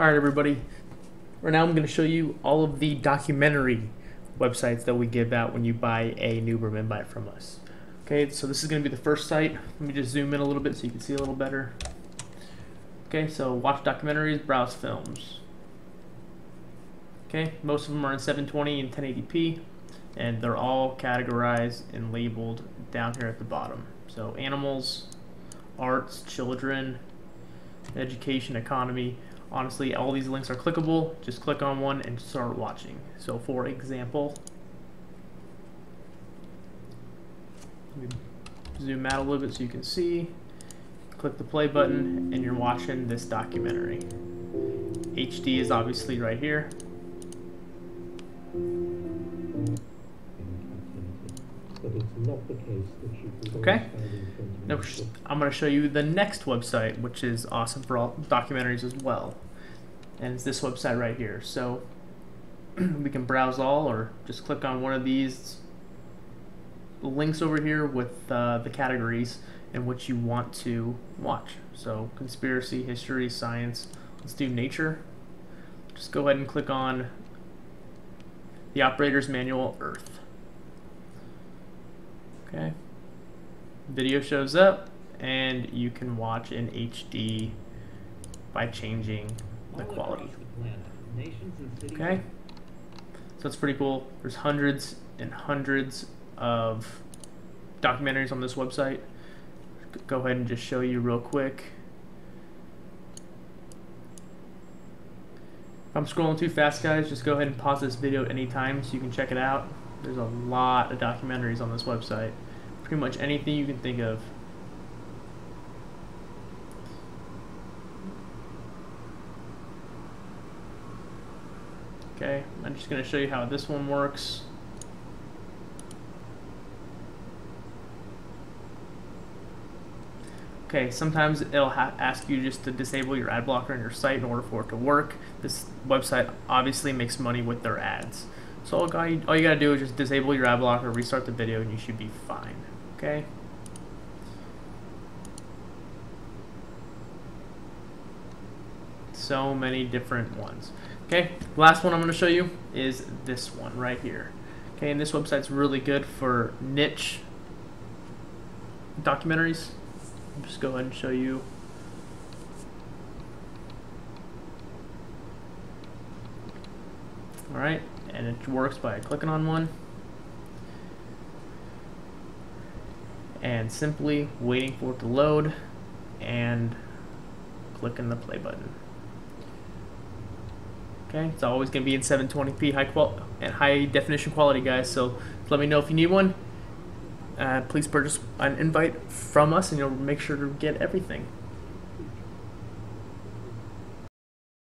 Alright everybody, right now I'm going to show you all of the documentary websites that we give out when you buy a Noobroom invite from us. Okay, so this is going to be the first site. Let me just zoom in a little bit so you can see a little better. Okay, so watch documentaries, browse films. Okay, most of them are in 720 and 1080p, and they're all categorized and labeled down here at the bottom. So animals, arts, children, education, economy, honestly all these links are clickable. Just click on one and start watching. So for example zoom out a little bit so you can see. Click the play button and you're watching this documentary. HD is obviously right here. Okay. now I'm going to show you the next website which is awesome for all documentaries as well and it's this website right here. So we can browse all or just click on one of these links over here with uh, the categories and what you want to watch. So conspiracy history science let's do nature. Just go ahead and click on the operator's manual earth. Okay. Video shows up and you can watch in HD by changing the quality. Okay, so that's pretty cool. There's hundreds and hundreds of documentaries on this website. Go ahead and just show you real quick. If I'm scrolling too fast, guys, just go ahead and pause this video at any time so you can check it out. There's a lot of documentaries on this website. Pretty much anything you can think of. Okay, I'm just going to show you how this one works. Okay, sometimes it'll ask you just to disable your ad blocker on your site in order for it to work. This website obviously makes money with their ads. So all you, all you gotta do is just disable your ad blocker, restart the video, and you should be fine. Okay? So many different ones. Okay, last one I'm going to show you is this one right here. Okay, and this website's really good for niche documentaries. I'll just go ahead and show you. Alright, and it works by clicking on one and simply waiting for it to load and clicking the play button. Okay, it's always going to be in 720p high qual and high definition quality, guys. So let me know if you need one. Uh, please purchase an invite from us, and you'll make sure to get everything.